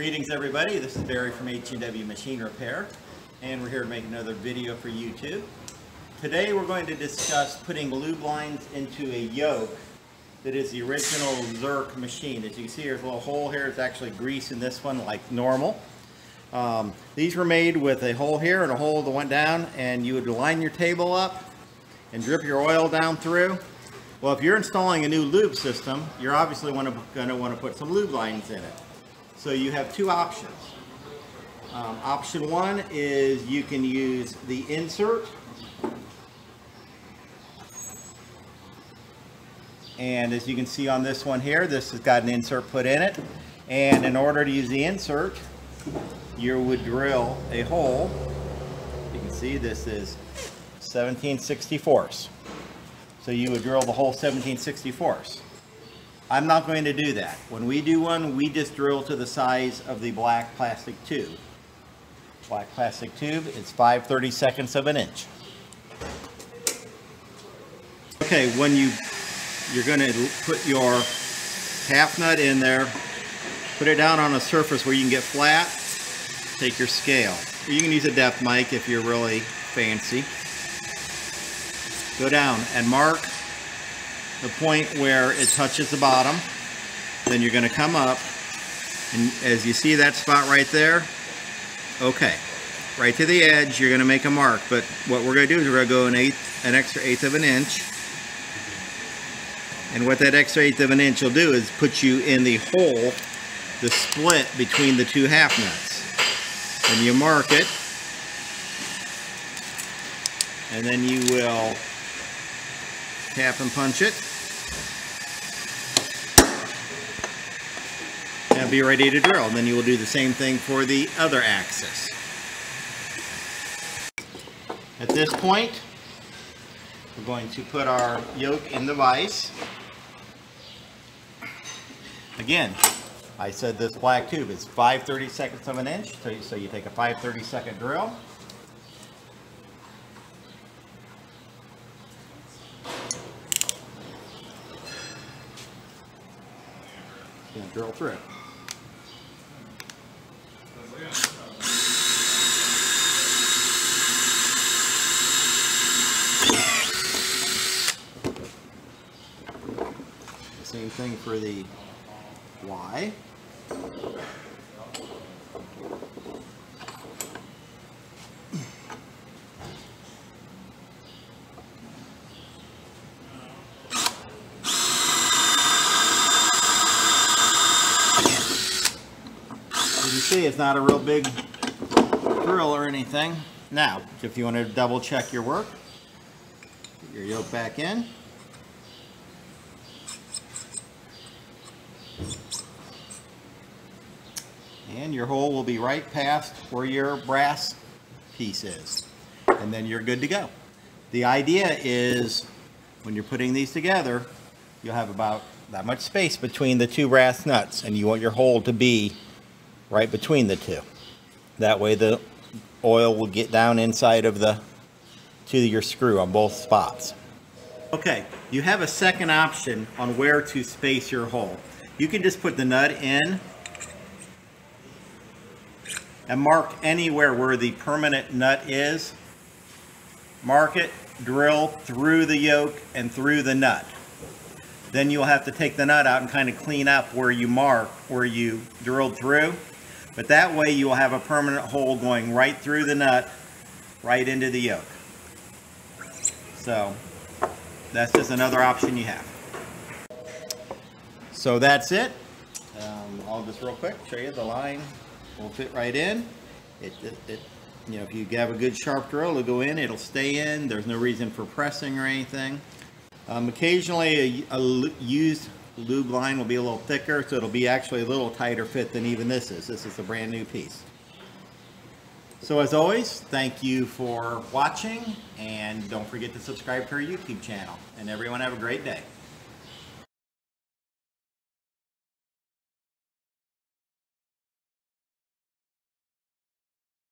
Greetings everybody, this is Barry from H&W Machine Repair and we're here to make another video for YouTube. Today we're going to discuss putting lube lines into a yoke that is the original Zerk machine. As you can see there's a little hole here, it's actually grease in this one like normal. Um, these were made with a hole here and a hole that went down and you would line your table up and drip your oil down through. Well if you're installing a new lube system, you're obviously going to want to put some lube lines in it. So you have two options. Um, option one is you can use the insert and as you can see on this one here this has got an insert put in it. And in order to use the insert you would drill a hole. You can see this is 1764s so you would drill the hole 1764s I'm not going to do that. When we do one, we just drill to the size of the black plastic tube. Black plastic tube, it's 5 32nds of an inch. Okay, when you, you're going to put your half nut in there, put it down on a surface where you can get flat, take your scale. You can use a depth mic if you're really fancy. Go down and mark the point where it touches the bottom. Then you're going to come up, and as you see that spot right there, okay, right to the edge, you're going to make a mark. But what we're going to do is we're going to go an eighth, an extra eighth of an inch. And what that extra eighth of an inch will do is put you in the hole, the split between the two half nuts. And you mark it, and then you will tap and punch it. Be ready to drill. And then you will do the same thing for the other axis. At this point, we're going to put our yoke in the vise. Again, I said this black tube is 5 32nds of an inch, so you, so you take a 5 32nd drill. Gonna drill through. Same thing for the Y. As you see, it's not a real big drill or anything. Now, if you want to double check your work, put your yoke back in. And your hole will be right past where your brass piece is. And then you're good to go. The idea is when you're putting these together, you'll have about that much space between the two brass nuts and you want your hole to be right between the two. That way the oil will get down inside of the to your screw on both spots. Okay, you have a second option on where to space your hole. You can just put the nut in and mark anywhere where the permanent nut is. Mark it, drill through the yoke and through the nut. Then you'll have to take the nut out and kind of clean up where you mark, where you drilled through. But that way you will have a permanent hole going right through the nut, right into the yoke. So that's just another option you have. So that's it. Um, I'll just real quick show you the line will fit right in. It, it, it, you know, if you have a good sharp drill, it'll go in, it'll stay in. There's no reason for pressing or anything. Um, occasionally a, a used lube line will be a little thicker, so it'll be actually a little tighter fit than even this is. This is a brand new piece. So as always, thank you for watching, and don't forget to subscribe to our YouTube channel. And everyone have a great day.